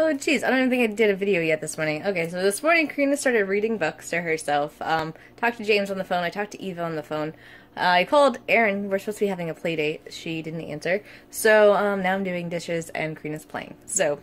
Oh, jeez, I don't even think I did a video yet this morning. Okay, so this morning Karina started reading books to herself. Um, talked to James on the phone. I talked to Eva on the phone. Uh, I called Erin. We're supposed to be having a play date. She didn't answer. So um, now I'm doing dishes and Karina's playing. So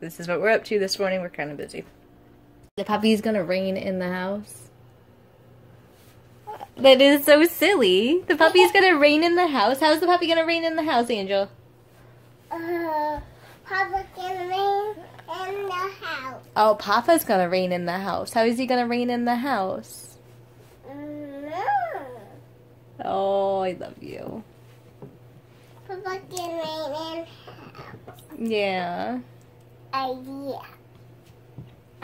this is what we're up to this morning. We're kind of busy. The puppy's gonna rain in the house. That is so silly. The puppy's gonna rain in the house. How's the puppy gonna rain in the house, Angel? Uh, Papa can rain in the house. Oh, Papa's gonna rain in the house. How is he gonna rain in the house? No. Oh, I love you. Papa can rain in house. Yeah. idea.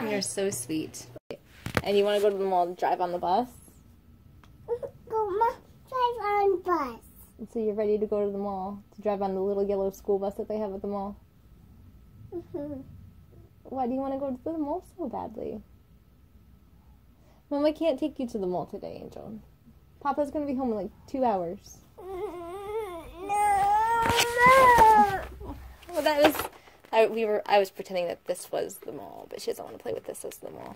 You're so sweet. And you wanna go to the mall to drive on the bus? Go drive on bus. So you're ready to go to the mall to drive on the little yellow school bus that they have at the mall? Mhm. Why do you want to go to the mall so badly? Mama can't take you to the mall today, Angel. Papa's gonna be home in like two hours. No. Well, that was. I we were. I was pretending that this was the mall, but she doesn't want to play with this as the mall.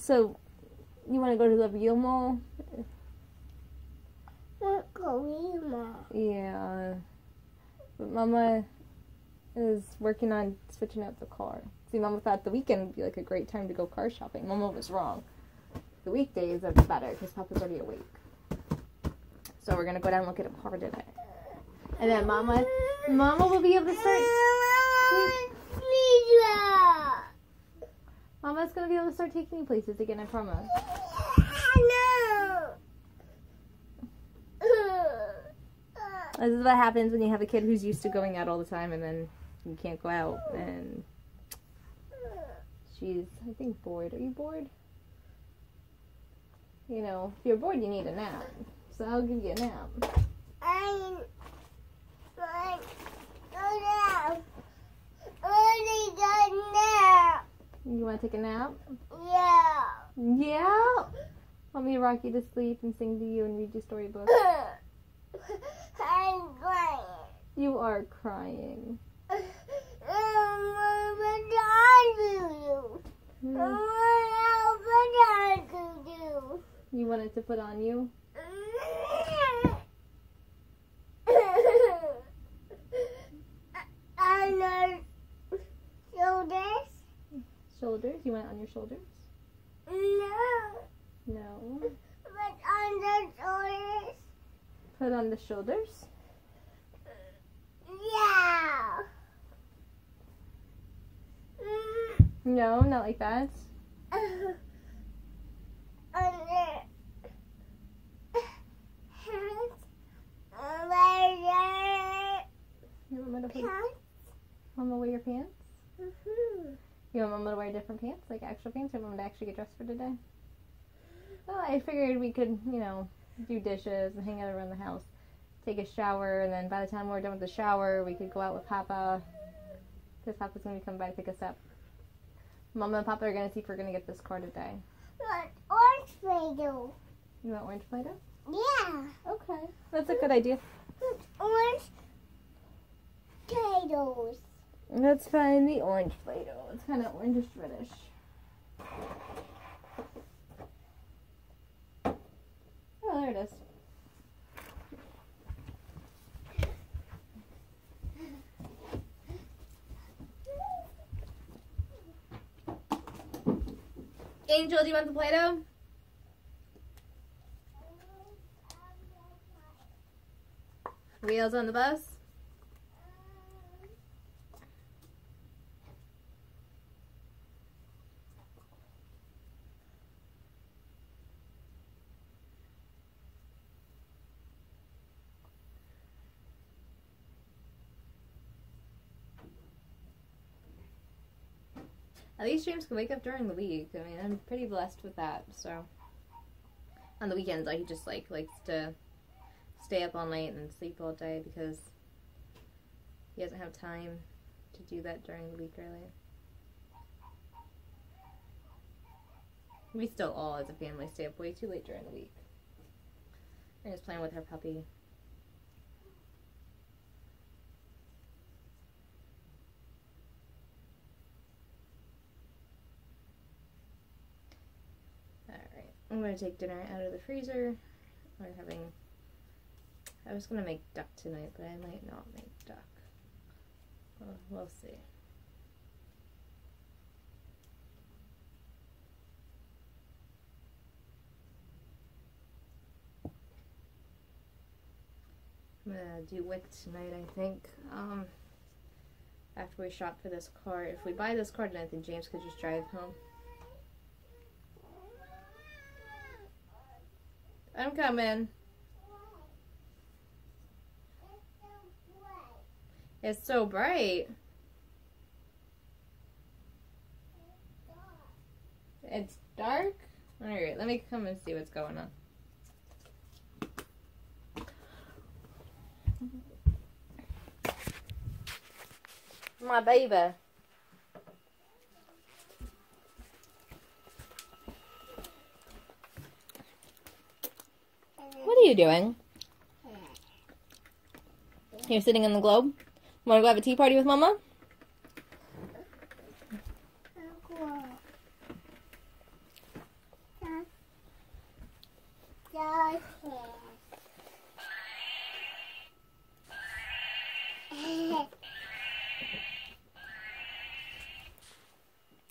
So, you want to go to the real mall? Not going ma. Yeah. But Mama is working on switching out the car. See, Mama thought the weekend would be like a great time to go car shopping. Mama was wrong. The weekdays are better because Papa's already awake. So we're gonna go down and look at a car today. And then Mama, Mama will be able to start. Mama's gonna be able to start taking you places again. I promise. This is what happens when you have a kid who's used to going out all the time and then you can't go out and she's I think bored. Are you bored? You know, if you're bored you need a nap. So I'll give you a nap. I'm like, go down. Only go now. You wanna take a nap? Yeah. Yeah. Want me to rock you to sleep and sing to you and read you storybooks? You are crying. Um, what I do? Hmm. What else do? You wanted to put on you? On shoulders? Shoulders? You want it on your shoulders? No. No. But on the shoulders? Put on the shoulders? Yeah. No, not like that. on the hands? Where You want me to put pants? Mama wear your pants? Mhm. You want Mama to wear different pants, like actual pants, or Mama to actually get dressed for today? Well, I figured we could, you know, do dishes and hang out around the house, take a shower, and then by the time we're done with the shower, we could go out with Papa, because Papa's gonna come by to pick us up. Mama and Papa are gonna see if we're gonna get this car today. What orange Play-Doh? You want orange Play-Doh? Yeah. Okay, that's a good idea. Orange Play-Dohs. Let's find the orange Play-Doh. It's kind of orangish reddish. Oh, there it is. Angel, do you want the Play-Doh? Wheels on the bus? Least James can wake up during the week. I mean, I'm pretty blessed with that. So on the weekends, like he just like likes to stay up all night and sleep all day because he doesn't have time to do that during the week, really. We still all, as a family, stay up way too late during the week. We're just playing with her puppy. I'm gonna take dinner out of the freezer. We're having. I was gonna make duck tonight, but I might not make duck. Well, see. I'm gonna do wick tonight, I think. Um, after we shop for this car. If we buy this car, tonight, then James could just drive home. I'm coming. It's so bright. It's dark? Alright, let me come and see what's going on. My baby. What are you doing? You're sitting in the globe? Want to go have a tea party with Mama?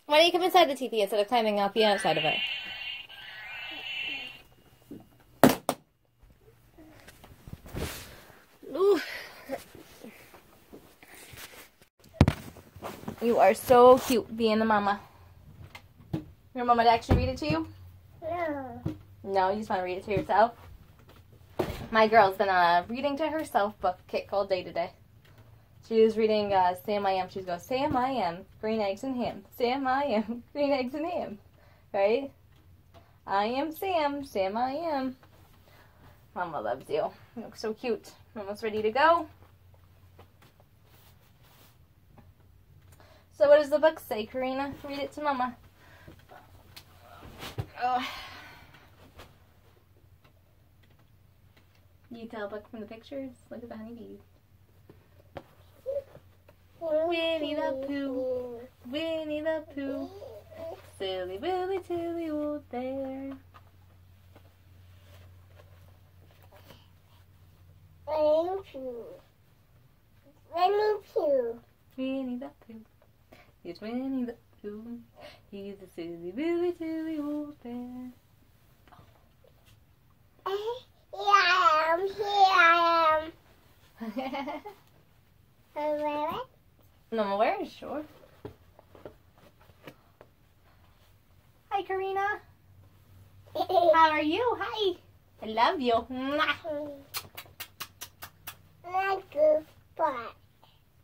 Why don't you come inside the TV instead of climbing out the outside of it? Ooh. You are so cute being the mama. Your mama to actually read it to you? No. No, you just want to read it to yourself? My girl's been uh, reading to herself book kick all day today. She was reading uh, Sam I Am. She's going, Sam I Am, green eggs and ham. Sam I Am, green eggs and ham. Right? I am Sam. Sam I Am. Mama loves you. You look so cute. Almost ready to go. So what does the book say, Karina? Read it to Mama. Oh. You tell a book from the pictures? Look at the honeybees. Winnie the Pooh. Winnie the Pooh. Silly Willy Tilly old bear. Winnie Pooh. Winnie Pooh. Winnie the Pooh. He's Winnie the Pooh. He's a silly Willy Tilly old bear. Here I am. Here I am. Wear it. no, I'm wearing sure. Hi, Karina. How are you? Hi. I love you. Mwah. Like a.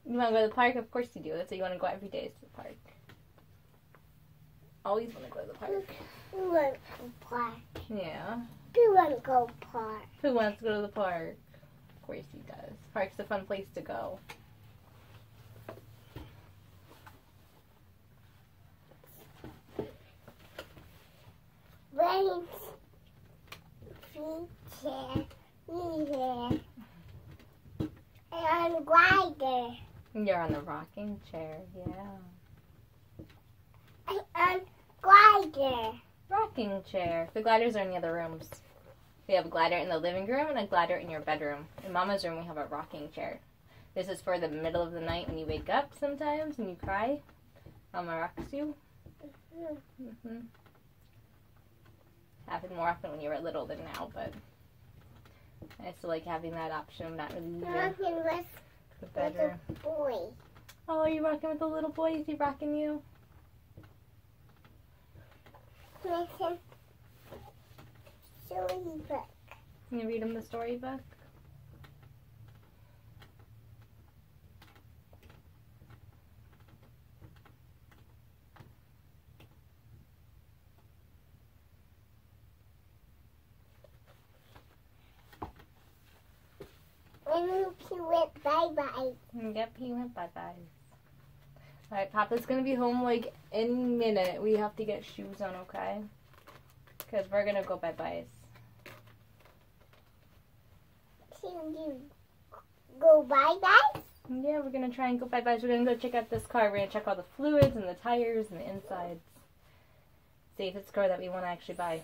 You want to go to the park? Of course you do. That's why you want to go every day to the park. Always want to go to the park. We want to park. Yeah. We want to go park. Who wants to go to the park? Of course he does. Park's a fun place to go. Rain. Feature. Here. And glider. You're on the rocking chair. Yeah. I am glider. Rocking chair. The gliders are in the other rooms. We have a glider in the living room and a glider in your bedroom. In Mama's room, we have a rocking chair. This is for the middle of the night when you wake up sometimes and you cry. Mama rocks you. hmm Happened more often when you were little than now, but I still like having that option of not really Rocking with, the bedroom. a boy. Oh, are you rocking with the little boy? Is he rocking you? Listen. Silly book. Can you read him the storybook? When you went bye bye. Yep, he went bye bye. Alright, Papa's gonna be home like in a minute. We have to get shoes on, okay? Because we're gonna go bye byes. Can you go bye bye? Yeah, we're gonna try and go bye byes. We're gonna go check out this car. We're gonna check all the fluids and the tires and the insides. See if it's a car that we want to actually buy.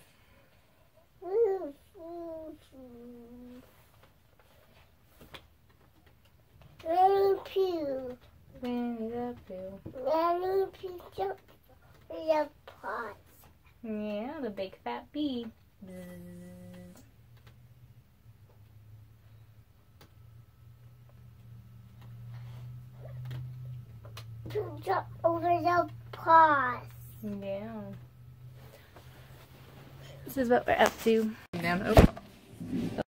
Woo, woo, woo. Winnie Pooh. Winnie the Pooh. Winnie Pooh jumped the pots. Yeah, the big fat bee. Bzzz. Pooh jumped over the pots. Yeah. This is what we're up to. Down. Oh.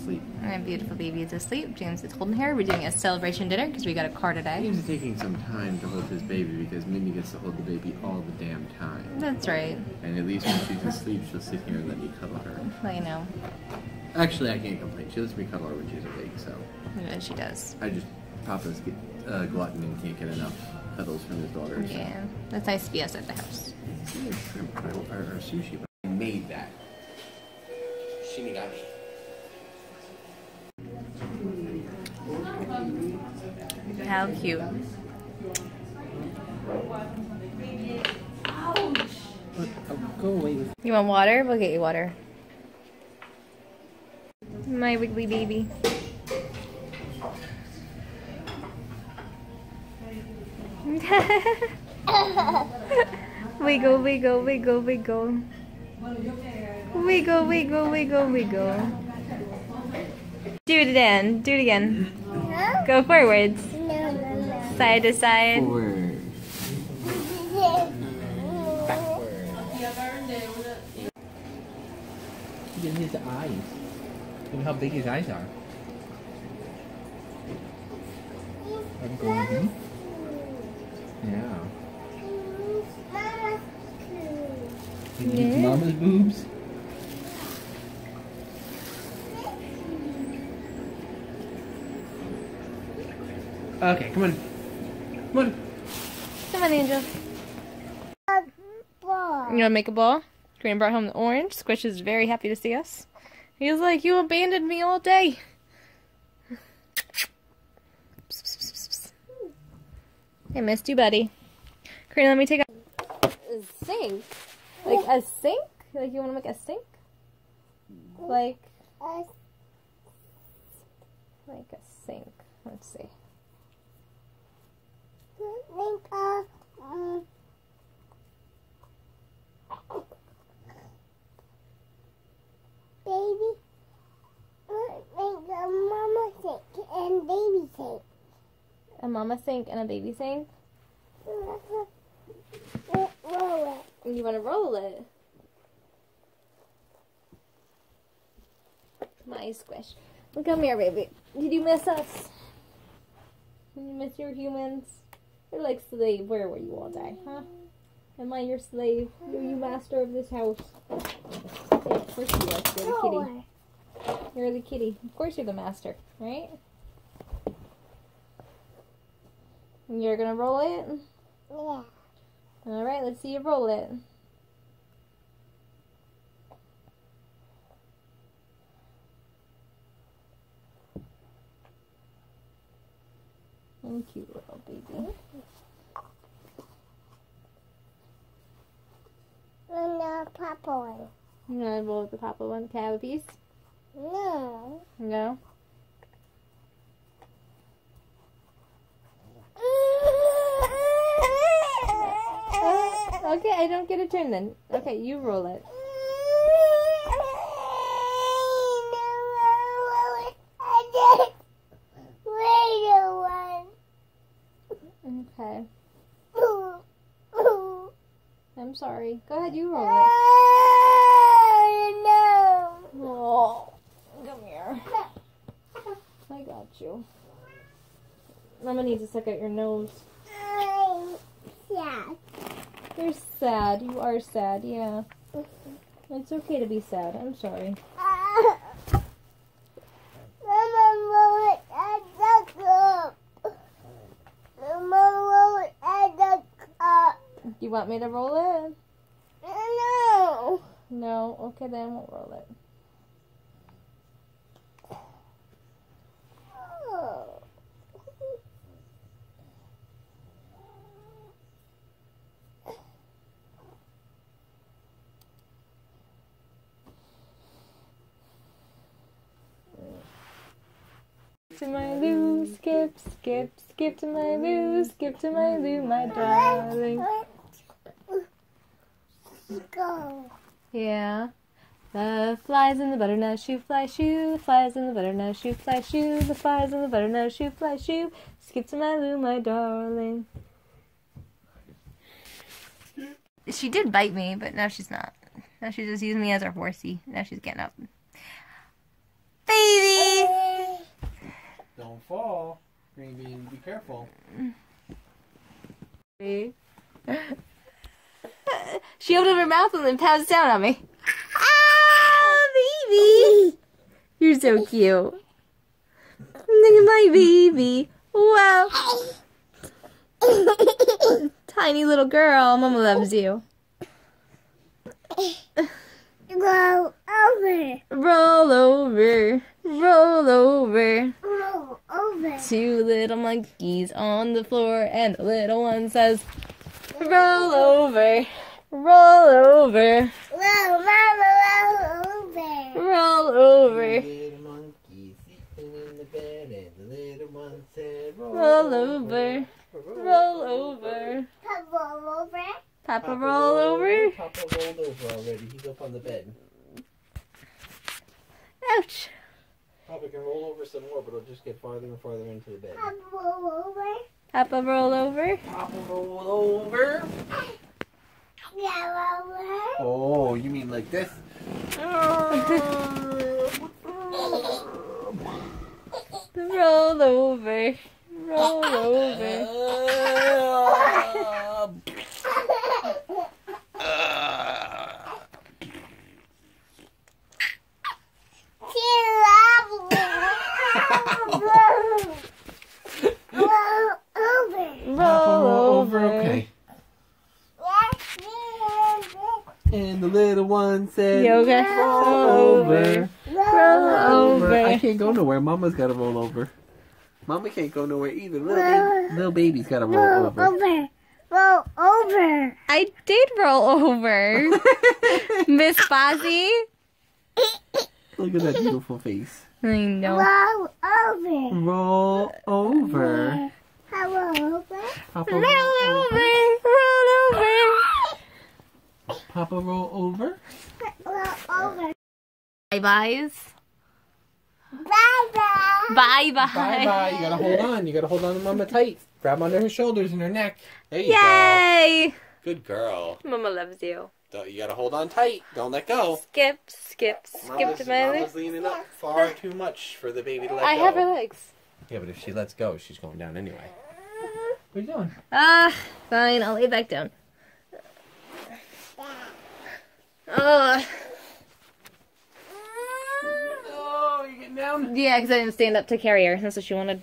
Asleep. My beautiful baby is asleep. James is holding her. We're doing a celebration dinner because we got a car today. James is taking some time to hold his baby because Mindy gets to hold the baby all the damn time. That's right. And at least when she's asleep, she'll sit here and let me cuddle her. Well, you know, Actually, I can't complain. She lets me cuddle her when she's awake, so yeah, she does. I just Papa's get, uh, glutton and can't get enough cuddles from his daughters. Yeah, that's nice to be us at the house. See, shrimp or, or, or sushi, but I made that. Shinigami. How cute. Look, go away You want water? We'll get you water. My wiggly baby. wiggle, wiggle, wiggle, wiggle. Wiggle, wiggle, wiggle, wiggle. Do it again. Do it again. Go forwards. Side to side. Forward. Look at his eyes. Look how big his eyes are. I'm going, hmm? Yeah. Mama's Yeah. mama's boobs? Okay, come on. Come on. Come on, Angel. ball. You want to make a ball? Graham brought home the orange. Squish is very happy to see us. He was like, You abandoned me all day. I missed you, buddy. Karina, let me take a, a sink. Like a sink? Like you want to make a sink? Like like a sink. Let's see. think of um, baby. Think of mama sink and baby sink. A mama sink and a baby sink. Roll it. You want to roll it? My squish. Well, come here, baby. Did you miss us? Did you miss your humans? You're like slave. Where were you all day, huh? Am I your slave? Are you master of this house? Yeah, of course you are. You're the kitty. You're the kitty. Of course you're the master, right? You're gonna roll it? Yeah. Alright, let's see you roll it. Thank you, little baby. And the papa one. You gonna roll with the papa one? Can I have a piece? No. No? Okay, I don't get a turn then. Okay, you roll it. Okay. I'm sorry. Go ahead, you roll it. Oh, come here. I got you. Mama needs to suck out your nose. You're sad. You are sad, yeah. It's okay to be sad. I'm sorry. You want me to roll it? No. No. Okay, then I won't roll it. Oh. To my Lou, skip, skip, skip to my Lou, skip to my Lou, my darling. Go. Yeah. The flies in the butternut shoe fly shoe, the flies in the butternut shoe fly shoe, the flies in the butternut shoe fly shoe, skip to my Lou, my darling. She did bite me, but now she's not. Now she's just using me as her horsey. Now she's getting up. Baby! Don't fall. Green bean, be careful. she opened her mouth and then pounced down on me. Ah, baby! You're so cute. Look at my baby. Wow. Tiny little girl. Mama loves you. Roll over. Roll over. Roll over. Roll over. Two little monkeys on the floor, and the little one says, Roll over. Roll over. Roll, roll, roll over. Roll over. Little monkey sleeping in the bed, and the little one said, Roll over. Roll over. Roll over. Papa roll over. Papa rolled over already. He's up on the bed. Ouch. Papa can roll over some more, but it'll just get farther and farther into the bed. Roll over. Papa roll over. Papa roll over. Yeah, roll over. Oh, you mean like this? Roll over. Roll over. Ah. Roll over. Roll over. Okay. And the little one said, Yoga. Roll over. Roll over. I can't go nowhere. Mama's got to roll over. Mama can't go nowhere either. Little, baby, little baby's got to roll Roll over. over. Roll over. I did roll over. Miss Fozzie. Look at that beautiful face. I know. Roll over. Roll over. Roll over. Papa Roll roll over. Roll over. Papa roll over. Roll over. Bye byes. Bye bye. Bye bye. Bye bye. You gotta hold on. You gotta hold on to Mama tight. Grab under her shoulders and her neck. There you Yay! go. Good girl. Mama loves you. Don't- You gotta hold on tight. Don't let go. Skip, skip, skip Mama's, to my Mama's legs. leaning up far too much for the baby to let I go. have her legs. Yeah, but if she lets go, she's going down anyway. What are you doing? Ah, fine. I'll lay back down. Oh, Oh, you getting down? yeah, because I didn't stand up to carry her. That's what she wanted.